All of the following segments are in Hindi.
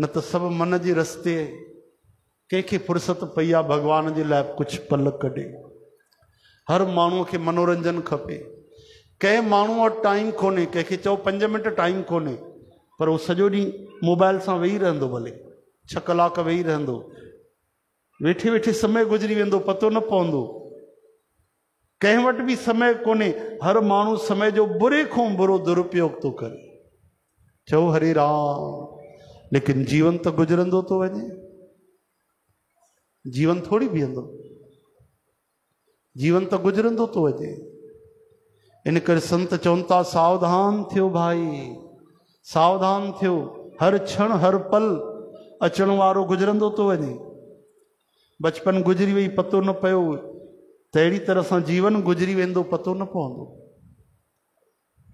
न त सभु मन जे रस्ते, कंहिंखे फुर्सत पई आहे भॻवान जे लाइ कुझु पल कढे। हर माण्हूअ खे मनोरंजन खपे। कंहिं माण्हूअ वटि टाइम कोन्हे, कंहिंखे चओ पंज मिंट टाइम कोन्हे, पर उहो सॼो ॾींहुं मोबाइल सां वेही रहंदो भले, छह कलाक वेही रहंदो। वेठे वेठे समय गुज़री वेंदो, पतो न पवंदो। कंहिं वटि बि समय कोन्हे, हर माण्हू समय जो बुरे खां बुरो दुरुपयोग थो करे। चओ हरे राम। लेकिन जीवन त गुज़रंदो थो वञे। जीवन थोरी बीहंदो जीवन त गुज़रंदो थो वञे। इन करे संत चवनि था सावधान थियो भाई। सावधान थियो। हर क्षण, हर पल अचण वारो गुज़रंदो थो वञे। बचपन गुज़री वई, पतो न पियो। त तरह सां जीवन गुज़री वेंदो, पतो न पवंदो।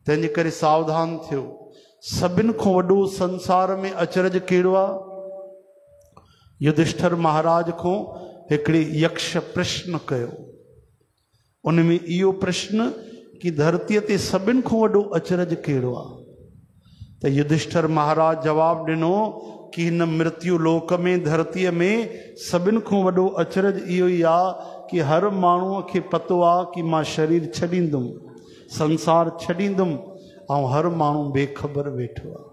तंहिंजे करे सावधान थियो। सभिनि खां वॾो संसार में अचरज कहिड़ो आहे युधिष्ठर महाराज खां हिकिड़े यक्ष प्रश्न कयो। उन में इहो प्रश्न कि धरतीअ ते सभिनि खां वॾो अचरज कहिड़ो आहे त युधिष्ठर महाराज जवाबु ॾिनो कि हिन मृत्यु लोक में, धरतीअ में सभिनि खां वॾो अचरज इहो ई आहे कि हर माण्हूअ खे पतो आहे कि माँ शरीर छॾींदुमि, संसार छॾींदुमि ऐं हर माण्हू बेख़बर वेठो आहे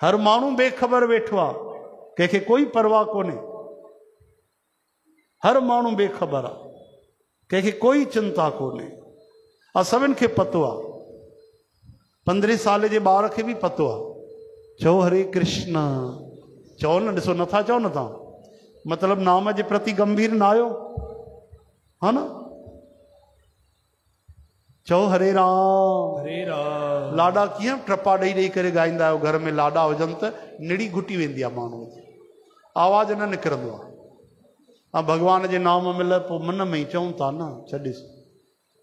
हर माण्हू बेख़बर वेठो आहे कंहिंखे कोई परवाह कोन्हे। हर माण्हू बेख़बर आहे कंहिंखे कोई चिंता कोन्हे। ऐं सभिनि खे पतो आहे पंद्रहें साल जे ॿार खे बि पतो आहे चओ, हरे कृष्ण। चओ न, ॾिसो, नथा चओ न तव्हां। मतिलबु नाम जे प्रति गंभीर न आहियो। हा न? चओ हरे राम। हरे राम। लाॾा कीअं टपा ॾेई ॾेई करे ॻाईंदा आहियो घर में लाॾा हुजनि त निड़ी घुटी वेंदी आहे माण्हूअ जी आवाज़ न निकिरंदो आहे ऐं भॻवान जे नाम मिल पोइ मन में ई चऊं था न छॾिस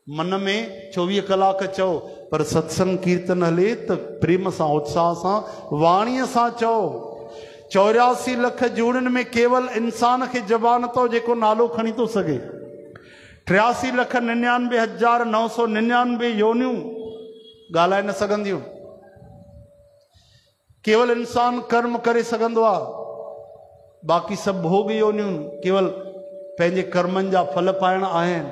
मन में चोवीह कलाक चओ पर सत्संग कीर्तन हले त प्रेम सां उत्साह सां वाणीअ सां चओ। चौरासी लख जूड़नि में केवल इंसान खे ज़बान अथव जेको नालो खणी थो सघे। टियासी लख निन्यानवे हज़ार नौ सौ निन्यानवे योनियूं ॻाल्हाए न केवल इंसान कर्म करे बाक़ी सभु भोग योनियूं केवल पंहिंजे कर्मनि जा फल पाइण आहिनि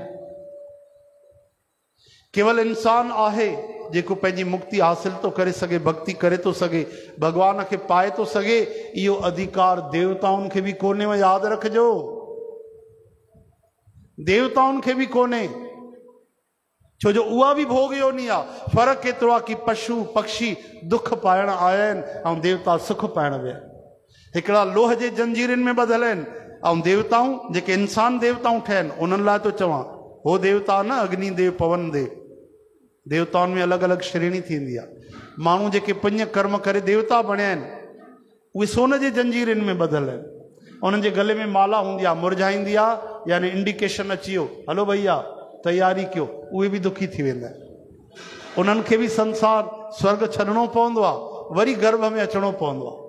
केवल इंसान आहे जेको पंहिंजी मुक्ति हासिल थो करे सघे भक्ति करे थो सघे भॻवान खे पाए थो सघे इहो अधिकार देवताओं देवताउनि खे बि कोन्हे यादि रखिजो देवताउनि खे बि कोन्हे छो जो उहा बि भोग योनी आहे फ़र्क़ु एतिरो आहे की पशु, पक्षी, दुख पाइण आया ऐं देवता सुख पाइण विया हिकिड़ा लोह जे जंजीरनि में ॿधल आहिनि ऐं देवताऊं, जेके इंसान देवताऊं ठहिया आहिनि उन्हनि लाइ थो चवां, हो देवता न, अग्नि देव पवन देव देवताउनि में अलॻि अलॻि श्रेणी थींदी आहे माण्हू जेके पुञ कर्म करे देवता बणिया आहिनि उहे सोन जे जंजीरनि में ॿधल उन्हनि जे गले में माला हूंदी आहे मुरझाईंदी आहे यानी इंडिकेशन अची वियो हलो भईया तयारी कयो? उहे बि दुखी थी वेंदा। आहिनि उन्हनि खे बि संसार स्वर्ग छॾिणो पवंदो आहे वरी गर्भ में अचिणो पवंदो आहे